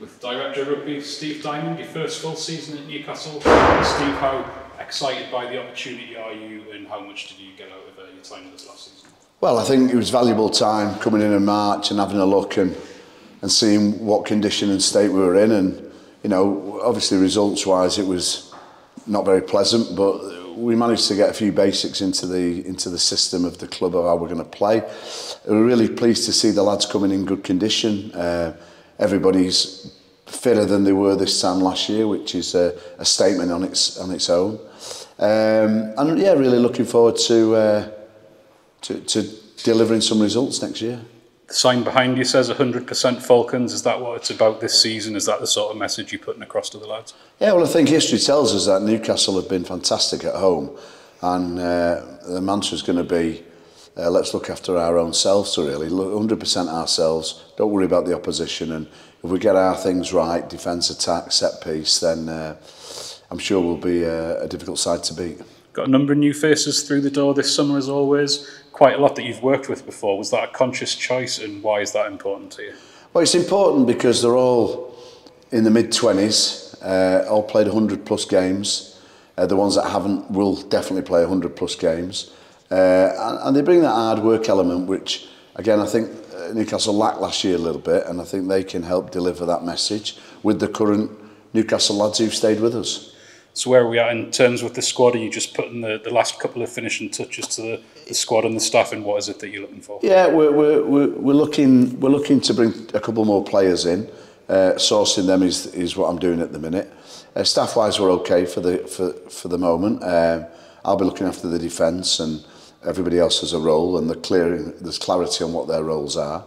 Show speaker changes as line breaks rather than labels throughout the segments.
with director of rugby Steve Diamond, your first full season at Newcastle. Steve, how excited by the opportunity are you and how much did you get out of uh, your time this last season?
Well, I think it was valuable time coming in in March and having a look and and seeing what condition and state we were in and you know obviously results wise it was not very pleasant but we managed to get a few basics into the into the system of the club of how we're going to play we were really pleased to see the lads coming in good condition uh, everybody's fitter than they were this time last year, which is a, a statement on its on its own. Um, and yeah, really looking forward to, uh, to to delivering some results next year.
The sign behind you says 100% Falcons. Is that what it's about this season? Is that the sort of message you're putting across to the lads?
Yeah, well, I think history tells us that Newcastle have been fantastic at home, and uh, the mantra is going to be uh, let's look after our own selves so really. Look 100% ourselves. Don't worry about the opposition. And if we get our things right defense attack set piece then uh, I'm sure we'll be a, a difficult side to beat.
Got a number of new faces through the door this summer as always. Quite a lot that you've worked with before. Was that a conscious choice and why is that important to you?
Well it's important because they're all in the mid 20s uh, all played 100 plus games. Uh, the ones that haven't will definitely play 100 plus games. Uh, and, and they bring that hard work element, which, again, I think uh, Newcastle lacked last year a little bit, and I think they can help deliver that message with the current Newcastle lads who've stayed with us.
So where are we at in terms with the squad? Are you just putting the, the last couple of finishing touches to the, the squad and the staff, and what is it that you're looking for?
Yeah, we're, we're, we're, looking, we're looking to bring a couple more players in. Uh, sourcing them is, is what I'm doing at the minute. Uh, staff-wise, we're okay for the, for, for the moment. Uh, I'll be looking after the defence and everybody else has a role and clear, there's clarity on what their roles are.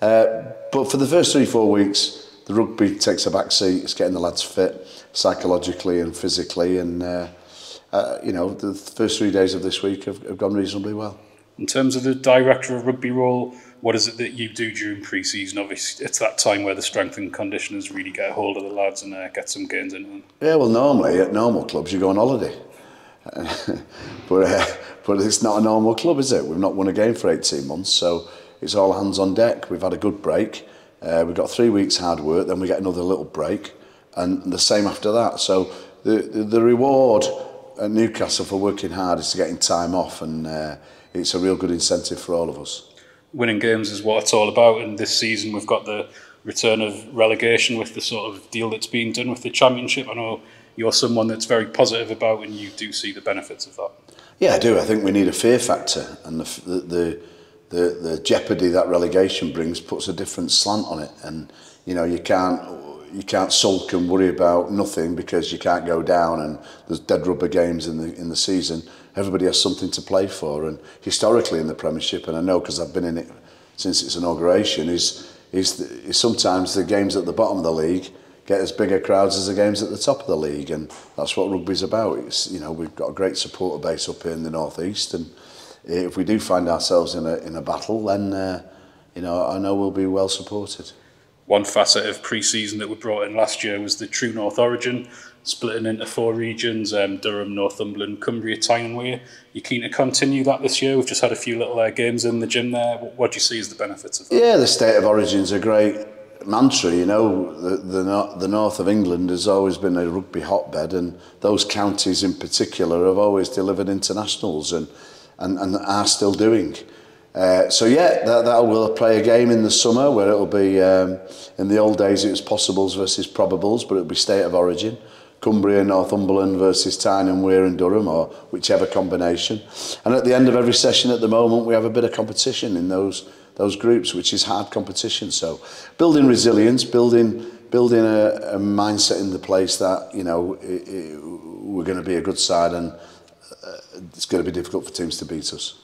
Uh, but for the first three, four weeks, the rugby takes a back seat. It's getting the lads fit psychologically and physically. And, uh, uh, you know, the first three days of this week have, have gone reasonably well.
In terms of the director of rugby role, what is it that you do during pre-season? Obviously, it's that time where the strength and conditioners really get a hold of the lads and uh, get some gains in them.
Yeah, well, normally at normal clubs you go on holiday. but uh, But it's not a normal club, is it? We've not won a game for 18 months, so it's all hands on deck. We've had a good break. Uh, we've got three weeks hard work, then we get another little break, and the same after that. So the, the, the reward at Newcastle for working hard is to getting time off, and uh, it's a real good incentive for all of us.
Winning games is what it's all about, and this season we've got the return of relegation with the sort of deal that's been done with the championship. I know you're someone that's very positive about and you do see the benefits of that.
Yeah, I do. I think we need a fear factor and the, the, the, the jeopardy that relegation brings puts a different slant on it. And, you know, you can't, you can't sulk and worry about nothing because you can't go down and there's dead rubber games in the, in the season. Everybody has something to play for. And historically in the Premiership, and I know because I've been in it since its inauguration, is, is, the, is sometimes the games at the bottom of the league get as big a crowds as the games at the top of the league and that's what rugby's about. It's you know we've got a great supporter base up here in the northeast and if we do find ourselves in a in a battle then uh, you know I know we'll be well supported.
One facet of pre-season that we brought in last year was the True North Origin splitting into four regions um, Durham, Northumberland, Cumbria, Tyne and Wear you keen to continue that this year? We've just had a few little uh, games in the gym there. What, what do you see as the benefits of that?
Yeah the state of origins are great mantra, you know, the, the, the north of England has always been a rugby hotbed and those counties in particular have always delivered internationals and, and, and are still doing. Uh, so yeah, that, that will play a game in the summer where it'll be, um, in the old days it was possibles versus probables, but it'll be state of origin. Cumbria, Northumberland versus Tyne and Weir and Durham or whichever combination. And at the end of every session at the moment we have a bit of competition in those those groups, which is hard competition. So building resilience, building building a, a mindset in the place that you know it, it, we're going to be a good side and uh, it's going to be difficult for teams to beat us.